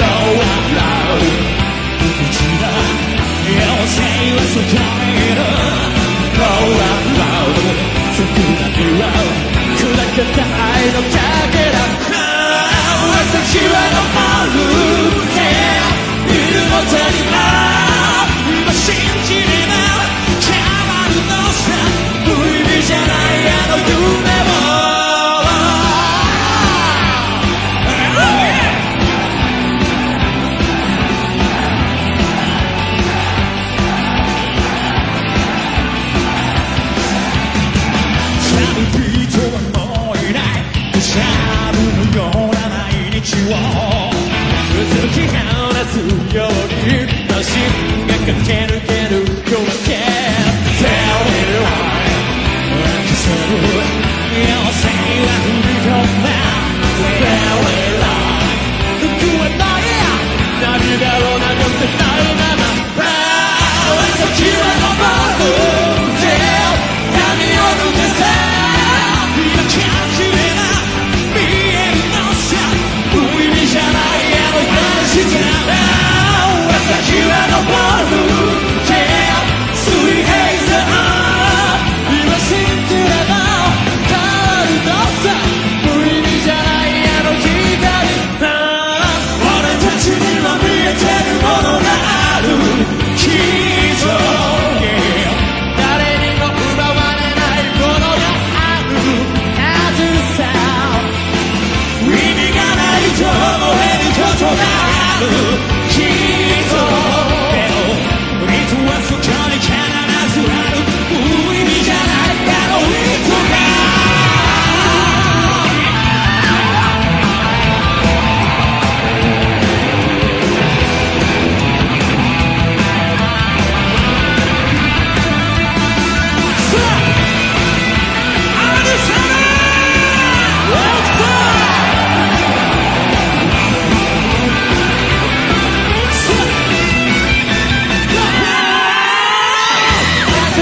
Low and low, 一直的有谁会阻挡？はもういない。しゃぶのような毎日を薄き放すようにが駆け抜ける夜明け Tell me why you can. Oh.